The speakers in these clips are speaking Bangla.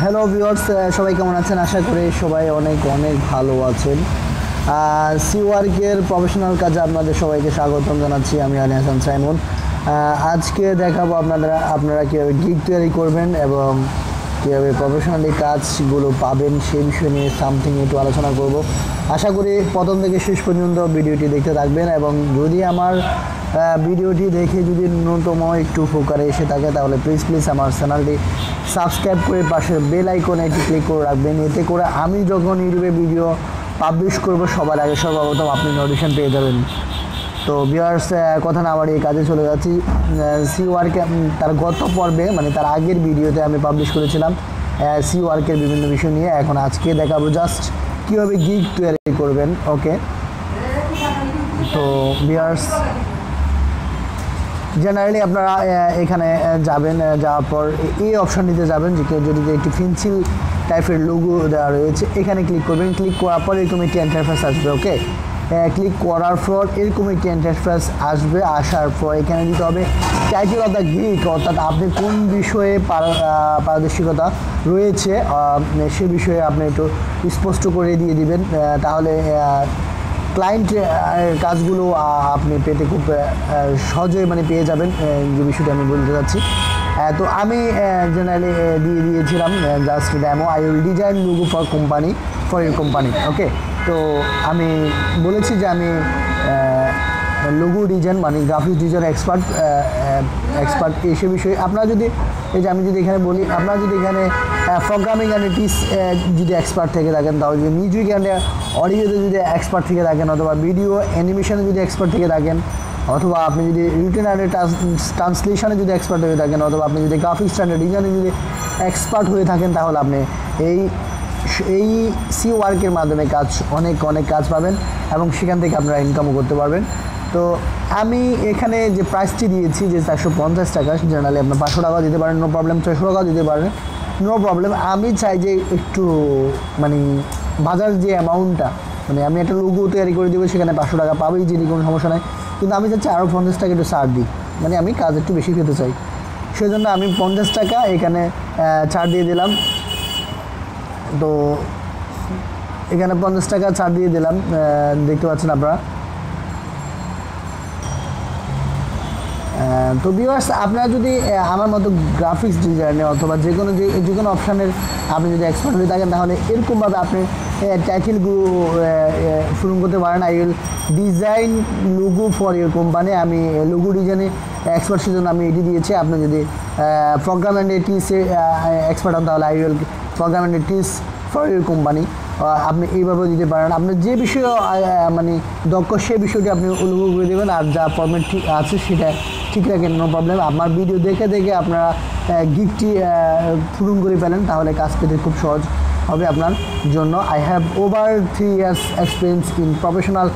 হ্যালো ভিউয়ার্স সবাই কেমন আছেন? আশা করি সবাই অনেক অনেক ভালো আছেন। সি ওয়ার্কের প্রফেশনাল কাজে আপনাদের সবাইকে স্বাগতম জানাচ্ছি আমি আলী হাসান সাইমন আজকে দেখাবো আপনারা আপনারা কীভাবে গিগ তৈরি করবেন এবং কীভাবে প্রফেশনালি কাজগুলো পাবেন সেই বিষয় নিয়ে সামথিং একটু আলোচনা করব। আশা করি প্রথম থেকে শেষ পর্যন্ত ভিডিওটি দেখতে থাকবেন এবং যদি আমার ভিডিওটি দেখে যদি ন্যূনতম একটু উপকারে এসে থাকে, তাহলে প্লিজ প্লিজ আমার চ্যানেলটি সাবস্ক্রাইব করে পাশে বেল আইকনে একটি ক্লিক করে রাখবেন। এতে করে আমি যখন ইউটিউবে ভিডিও পাবলিশ করব, সবার আগে সর্বপ্রথম আপনি নোটিফিকেশন পেয়ে যাবেন। তো বিয়ার্স কথা না বাড়িয়ে কাজে চলে যাচ্ছি। সি ওয়ার্কে তার গত পর্বে মানে তার আগের ভিডিওতে আমি পাবলিশ করেছিলাম। সি ওয়ার্কের বিভিন্ন বিষয় নিয়ে। এখন আজকে দেখাবো জাস্ট কীভাবে গিগ তৈরি করবেন ওকে তো বিয়ার্স জেনারেলি আপনারা এখানে যাবেন যাওয়ার পর এই অপশানটিতে যাবেন যে কেউ যদি একটি ফিনসিল টাইপের লোগো দেওয়া রয়েছে, এখানে ক্লিক করবেন। ক্লিক করার পর এরকম একটি ইন্টারফেস আসবে ওকে ক্লিক করার পর এরকম একটি ইন্টারফেস আসবে, আসার পর এখানে দিতে হবে টাইটেল অফ দ্য গিক অর্থাৎ আপনি কোন বিষয়ে পারদর্শিকতা রয়েছে সে বিষয়ে আপনি একটু স্পষ্ট করে দিয়ে দিবেন তাহলে ক্লায়েন্ট কাজগুলো আপনি পেতে খুব আহ, সহজে মানে পেয়ে যাবেন যে বিষয়টা আমি বলতে চাচ্ছি। তো আমি জেনারেলি দিয়ে দিয়েছিলাম just demo I will design logo for company for your company okay তো আমি বলেছি যে আমি লঘু ডিজাইন মানে গ্রাফিক্স ডিজাইন এক্সপার্ট এক্সপার্ট এসে বিষয়ে আপনারা যদি এই যে আমি যদি এখানে বলি আপনারা যদি এখানে প্রোগ্রামিং অ্যান্ড ইটিস যদি এক্সপার্ট থেকে থাকেন, তাহলে যদি মিউজিক অ্যান্ড অডিওতে যদি এক্সপার্ট থেকে থাকেন, অথবা ভিডিও অ্যানিমেশনে যদি এক্সপার্ট থেকে থাকেন, অথবা আপনি যদি রিটেন অ্যান্ড ট্রান্সলেশনে যদি এক্সপার্ট হয়ে থাকেন, অথবা আপনি যদি গ্রাফিক্স অ্যান্ড ডিজাইনে যদি এক্সপার্ট হয়ে থাকেন, তাহলে আপনি এই এই সি ওয়ার্কের মাধ্যমে কাজ, অনেক অনেক কাজ পাবেন এবং সেখান থেকে আপনারা ইনকামও করতে পারবেন। তো আমি এখানে যে প্রাইসটি দিয়েছি যে চারশো পঞ্চাশ টাকা জেনারেলি আপনার পাঁচশো টাকা দিতে পারেন নো প্রবলেম ছয়শো টাকাও দিতে পারেন। নো প্রবলেম আমি চাই যে একটু মানে বাজার যে অ্যামাউন্টটা মানে আমি একটা লোগো তৈরি করে দেবো, সেখানে পাঁচশো টাকা পাবেই যদি কোনো সমস্যা নাই। কিন্তু আমি চাচ্ছি আরও পঞ্চাশ টাকা একটু ছাড় দিই। মানে আমি কাজ একটু বেশি পেতে চাই। সেই জন্য আমি পঞ্চাশ টাকা এখানে ছাড় দিয়ে দিলাম। তো এখানে পঞ্চাশ টাকা ছাড় দিয়ে দিলাম দেখতে পাচ্ছেন আপনারা। তো ভিউয়ার্স আপনারা যদি আমার মতো গ্রাফিক্স ডিজাইনে অথবা যে কোনো যে যে কোনো অপশানের আপনি যদি এক্সপার্ট হয়ে থাকেন, তাহলে এরকমভাবে আপনি টাইটেলগুলো পূরণ করতে পারেন। I will design logo for your company আমি লুগো ডিজাইনে এক্সপার্ট সেজন্য আমি এটি দিয়েছি। আপনি যদি প্রোগ্রাম অ্যান্ড এটিসে এক্সপার্ট হন, তাহলে I will program and Etsy for your company আপনি এইভাবেও দিতে পারেন। আপনার যে বিষয়ে মানে দক্ষ, সে বিষয়টি আপনি অনুভব করে দেবেন। আর যা ফর্মেট ঠিক আছে, সেটা ঠিক রাখেন নো প্রবলেম আমার ভিডিও দেখে দেখে আপনারা গিফটটি পূরণ করে ফেলেন তাহলে কাজ পেতে খুব সহজ হবে আপনার জন্য। I have over three years experience in professional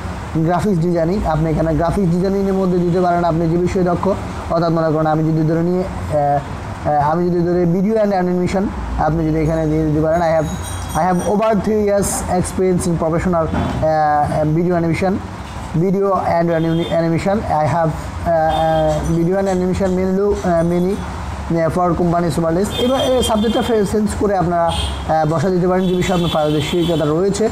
graphics designing আপনি এখানে গ্রাফিক্স ডিজাইনিংয়ের মধ্যে দিতে পারেন আপনি যে বিষয়ে দক্ষ অর্থাৎ মনে করেন আমি যদি ধরে নিয়ে আমি যদি ধরে ভিডিও অ্যান্ড অ্যানিমেশন আপনি যদি এখানে দিয়ে দিতে পারেন I have I have over three years experience in professional uh, uh, video animation, animation I anim- animation. And mainly uh, many for company সুপারলিস্ট এবার সাবজেক্টটা চেঞ্জ করে আপনারা বসা দিতে পারেন যে বিষয়ে আপনার পারদর্শিকতা রয়েছে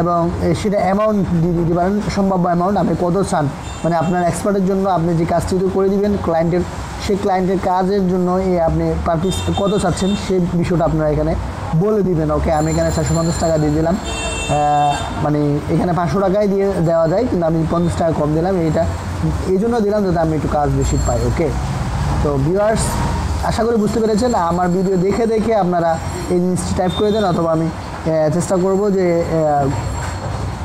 এবং সেটা অ্যামাউন্ট দিয়ে দিতে পারেন সম্ভাব্য অ্যামাউন্ট আপনি কত চান। মানে আপনার এক্সপার্টের জন্য আপনি যে কাজটি তো করে দিবেন ক্লায়েন্টের সেই ক্লায়েন্টের কাজের জন্য আপনি পার্টিস কত চাচ্ছেন সেই বিষয়টা আপনারা এখানে বলে দিবেন। ওকে আমি এখানে চারশো পঞ্চাশ টাকা দিয়ে দিলাম। মানে এখানে পাঁচশো টাকায় দিয়ে দেওয়া যায়, কিন্তু আমি পঞ্চাশ টাকা কম দিলাম, এইটা এই জন্য দিলাম যাতে আমি একটু কাজ বেশি পাই ওকে তো ভিউয়ার্স আশা করি বুঝতে পেরেছেন, আমার ভিডিও দেখে দেখে আপনারা এই জিনিসটি টাইপ করে দেন, অথবা আমি চেষ্টা করব যে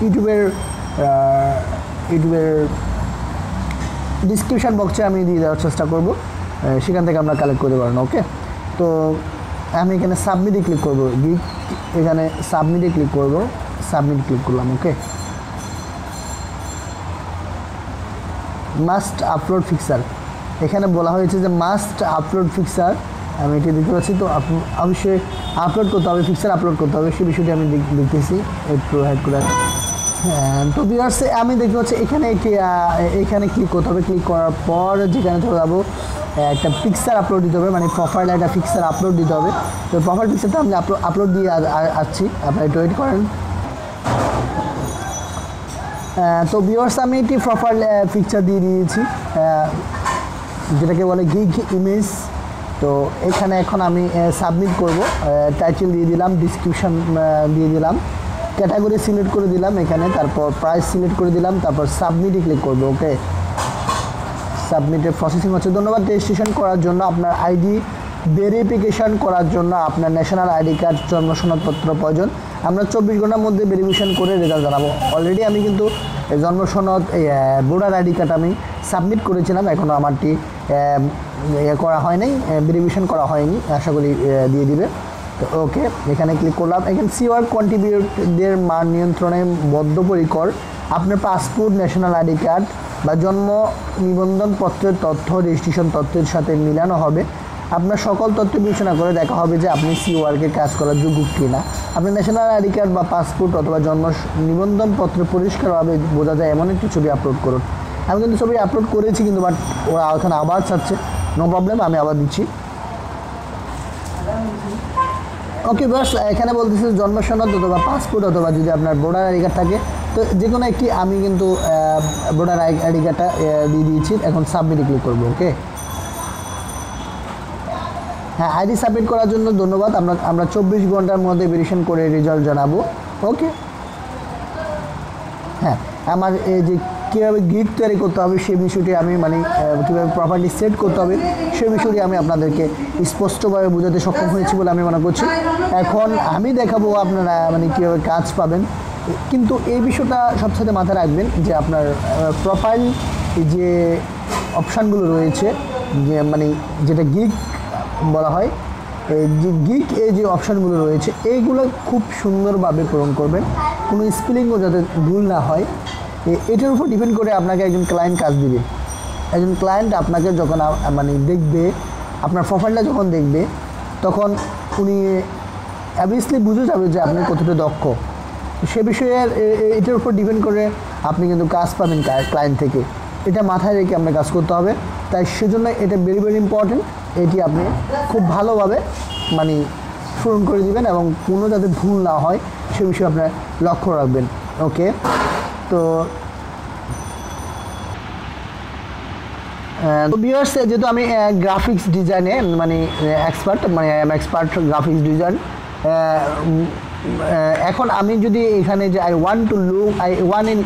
ইউটিউবের ইউটিউবের ডিসক্রিপশান বক্সে আমি দিয়ে দেওয়ার চেষ্টা করব সেখান থেকে আমরা কালেক্ট করতে পারেন ওকে তো আমি এখানে সাবমিটে ক্লিক করব গিক এখানে সাবমিটে ক্লিক করব। সাবমিট ক্লিক করলাম ওকে? Must upload fixer. এখানে বলা হয়েছে যে মাস্ট আপলোড ফিক্সার আমি এটি দেখতে পাচ্ছি তো অবশ্যই আপলোড করতে হবে ফিক্সার আপলোড করতে হবে সেই বিষয়টি আমি দেখ- দেখতেছি একটু হ্যাড করে। হ্যাঁ, তো ভিউয়ার্সে আমি দেখতে পাচ্ছি এখানে একটি এখানে ক্লিক করতে হবে ক্লিক করার পর যেখানে চলে যাব একটা পিকচার আপলোড দিতে হবে মানে প্রোফাইলে একটা পিকচার আপলোড দিতে হবে। তো প্রোফাইল পিকচারটা আমি আপলোড দিয়ে আসছি আপনারা একটু ওয়েট করেন। তো ভিউয়ার্স আমি একটি প্রপার পিকচার দিয়ে দিয়েছি। যেটাকে বলে গিগ ইমেজ তো এখানে এখন আমি সাবমিট করব। টাইটেল দিয়ে দিলাম ডিসক্রিপশন দিয়ে দিলাম। ক্যাটাগরি সিলেক্ট করে দিলাম এখানে, তারপর প্রাইস সিলেক্ট করে দিলাম, তারপর সাবমিটে ক্লিক করব ওকে সাবমিটের প্রসেসিং হচ্ছে। ধন্যবাদ রেজিস্ট্রেশন করার জন্য। আপনার আইডি ভেরিফিকেশন করার জন্য আপনার ন্যাশনাল আইডি কার্ড, জন্ম সনদপত্র প্রয়োজন। আমরা চব্বিশ ঘণ্টার মধ্যে ভেরিফিকেশন করে রেজাল্ট জানাব। অলরেডি আমি কিন্তু জন্ম সনদ ভোটার আইডি কার্ড আমি সাবমিট করেছিলাম। এখনও আমারটি করা হয়নি ভেরিফিকেশন করা হয়নি। আশা করি দিয়ে দিবে। তো ওকে, এখানে ক্লিক করলাম। এখানে সিওয়ার কন্ট্রিবিউটদের মান নিয়ন্ত্রণে বদ্ধপরিকর। আপনার পাসপোর্ট ন্যাশনাল আইডি কার্ড বা জন্ম নিবন্ধন পত্রের তথ্য রেজিস্ট্রেশন তথ্যের সাথে মিলানো হবে। আপনার সকল তথ্য বিবেচনা করে দেখা হবে যে আপনি সি সিওয়ারকে কাজ করার যোগ্য কিনা। আপনি ন্যাশনাল আইডি কার্ড বা পাসপোর্ট অথবা জন্ম স- নিবন্ধন পত্র পরিষ্কারভাবে বোঝা যায়, এমন একটি ছবি আপলোড করুন। আমি কিন্তু ছবি আপলোড করেছি কিন্তু বাট ওরা ওখানে আবার চাচ্ছে নো প্রবলেম আমি আবার দিচ্ছি। ওকে বাস এখানে বলতেছে জন্ম সনদ অথবা পাসপোর্ট অথবা যদি আপনার ভোটার আইডি কার্ড থাকে, তো যে কোনো একটি আমি কিন্তু ভোটার আইডি কার্ডটা দিয়ে দিয়েছি। এখন সাবমিটে ক্লিক করব ওকে হ্যাঁ আইডি সাবমিট করার জন্য ধন্যবাদ। আমরা আমরা চব্বিশ ঘণ্টার মধ্যে ভেরিফিকেশন করে রেজাল্ট জানাব। ওকে হ্যাঁ আমার এই যে কীভাবে গিট তৈরি করতে হবে সেই বিষয়টি আমি মানে কীভাবে প্রপার্টি সেট করতে হবে সেই বিষয়টি আমি আপনাদেরকে স্পষ্টভাবে বোঝাতে সক্ষম হয়েছি বলে আমি মনে করছি। এখন আমি দেখাবো আপনারা মানে কীভাবে কাজ পাবেন। কিন্তু এই বিষয়টা সবসাথে মাথায় রাখবেন যে আপনার প্রোফাইল যে অপশানগুলো রয়েছে, যে মানে যেটা গিক বলা হয়। যে গিক এ যে অপশানগুলো রয়েছে, এইগুলো খুব সুন্দরভাবে পূরণ করবেন। কোনো স্পেলিংও যাতে ভুল না হয়। এটার উপর ডিপেন্ড করে আপনাকে একজন ক্লায়েন্ট কাজ দিবে। একজন ক্লায়েন্ট আপনাকে যখন মানে দেখবে, আপনার প্রোফাইলটা যখন দেখবে, তখন উনি অবভিয়াসলি বুঝে যাবে যে আপনি কতটা দক্ষ। সে বিষয়ে এটার উপর ডিপেন্ড করে আপনি কিন্তু কাজ পাবেন ক্লায়েন্ট থেকে। এটা মাথায় রেখে আপনার কাজ করতে হবে। তাই সেজন্য এটা ভেরি ভেরি ইম্পর্টেন্ট এটি আপনি খুব ভালোভাবে মানে পূরণ করে দিবেন এবং কোনো যাতে ভুল না হয়, সে বিষয়ে আপনার লক্ষ্য রাখবেন। ওকে? তো তো ভিউয়ার্স যেহেতু আমি গ্রাফিক্স ডিজাইনে মানে এক্সপার্ট মানে I am expert graphics design এখন আমি যদি এখানে যে I want to look I one in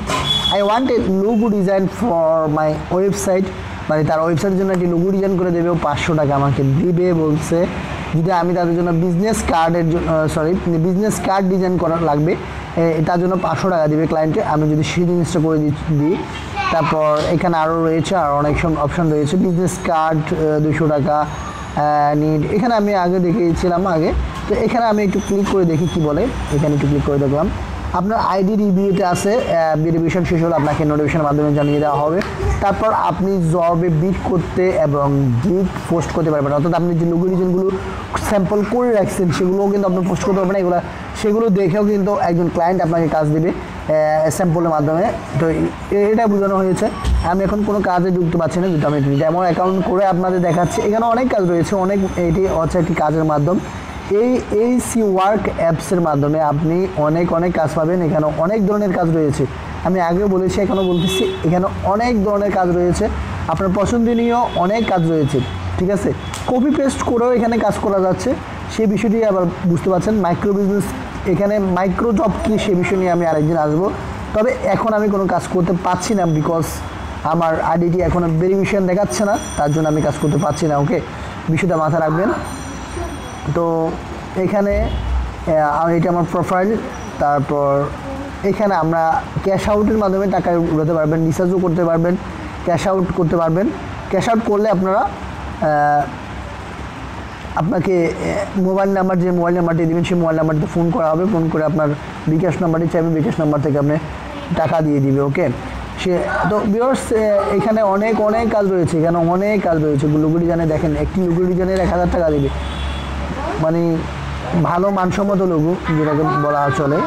I want a logo design for my website মানে তার ওয়েবসাইটের জন্য একটি লুগু ডিজাইন করে দেবে, ও পাঁচশো টাকা আমাকে দিবে বলছে। যদি আমি তাদের জন্য বিজনেস কার্ডের জন্য সরি বিজনেস কার্ড ডিজাইন করা লাগবে তার জন্য পাঁচশো টাকা দিবে ক্লায়েন্টে আমি যদি সেই জিনিসটা করে দিই তারপর এখানে আরও রয়েছে, আর অনেক অপশন রয়েছে। বিজনেস কার্ড দুশো টাকা নিড এখানে আমি আগে দেখিয়েছিলাম আগে। তো এখানে আমি একটু ক্লিক করে দেখি কি বলে। এখানে একটু ক্লিক করে দেখলাম। আপনার আইডি রিভিউতে আছে ভেরিফিকেশন শেষ হলে আপনাকে নোটিফিকেশনের মাধ্যমে জানিয়ে দেওয়া হবে। তারপর আপনি জবে বিট করতে এবং গিট পোস্ট করতে পারবেন। অর্থাৎ আপনি যে লুগু রিজনগুলো স্যাম্পল করে রাখছেন, সেগুলোও কিন্তু আপনি পোস্ট করতে পারবেন। এগুলো সেগুলো দেখেও কিন্তু একজন ক্লায়েন্ট আপনাকে কাজ দেবে স্যাম্পলের মাধ্যমে। তো এটা বোঝানো হয়েছে। আমি এখন কোনো কাজে যুক্ত পাচ্ছি না যেটা আমি ডেমো অ্যাকাউন্ট করে আপনাদের দেখাচ্ছি। এখানে অনেক কাজ রয়েছে, অনেক এটি হচ্ছে একটি কাজের মাধ্যম। এই এই সি ওয়ার্ক অ্যাপসের মাধ্যমে আপনি অনেক অনেক কাজ পাবেন। এখানে অনেক ধরনের কাজ রয়েছে। আমি আগেও বলেছি এখনও বলতেছি, এখানে অনেক ধরনের কাজ রয়েছে। আপনার পছন্দনীয় অনেক কাজ রয়েছে, ঠিক আছে? কপি পেস্ট করেও এখানে কাজ করা যাচ্ছে। সেই বিষয়টি আবার বুঝতে পারছেন মাইক্রো বিজনেস এখানে মাইক্রো জব কি, সে বিষয় নিয়ে আমি আরেকদিন আসব। তবে এখন আমি কোনো কাজ করতে পারছি না বিকজ আমার আইডিটি এখন ভেরিফিকেশন দেখাচ্ছে না, তার জন্য আমি কাজ করতে পারছি না ওকে বিষয়টা মাথায় রাখবেন। তো এখানে এটা আমার প্রোফাইল তারপর এখানে আমরা ক্যাশ আউটের মাধ্যমে টাকা উঠাতে পারবেন রিচার্জও করতে পারবেন ক্যাশ আউট করতে পারবেন। ক্যাশ আউট করলে আপনারা আপনাকে মোবাইল নাম্বার যে মোবাইল নাম্বারটি দেবেন, সেই মোবাইল নাম্বারটিতে ফোন করা হবে। ফোন করে আপনার বিকাশ নাম্বারটি চাইবে বিকাশ নাম্বার থেকে আপনি টাকা দিয়ে দিবে ওকে সে, তো বিয়ার্স এখানে অনেক অনেক কাজ রয়েছে, এখানে অনেক কাজ রয়েছে। লুগুড়ি জানে দেখেন, একটি লুগুড়ি জানের এক হাজার টাকা দিবে। মানে ভালো মানসম্মত লঘু যেটাকে বলা চলে।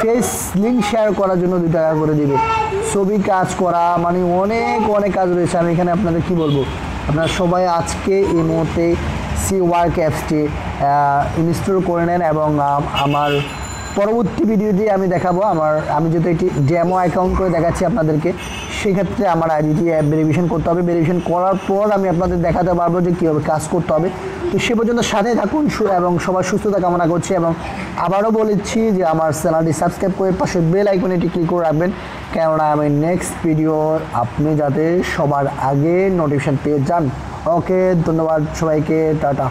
ফেস লিঙ্ক শেয়ার করার জন্য দু টাকা করে দিবে। ছবি কাজ করা মানে অনেক অনেক কাজ রয়েছে। আমি এখানে আপনাদের কি বলব? আপনারা সবাই আজকে এই মুহূর্তে সি ওয়ার্ক অ্যাপসটি ইনস্টল করে নেন এবং আমার পরবর্তী ভিডিওটি আমি দেখাবো। আমার, আমি যেহেতু একটি ডেমো অ্যাকাউন্ট করে দেখাচ্ছি আপনাদেরকে। সেক্ষেত্রে আমার আইডিটি ভেরিফিকেশন করতে হবে। ভেরিফিকেশন করার পর আমি আপনাদের দেখাতে পারব যে কীভাবে কাজ করতে হবে। তো সে পর্যন্ত সাথে থাকুন এবং সবার সুস্থতা কামনা করছি, এবং আবারও বলেছি যে আমার চ্যানেলটি সাবস্ক্রাইব করে পাশে বেল আইকনেটি ক্লিক করে রাখবেন। কেননা আমি নেক্সট ভিডিও আপনি যাতে সবার আগে নোটিফিকেশন পেয়ে যান। ওকে ধন্যবাদ সবাইকে, টাটা।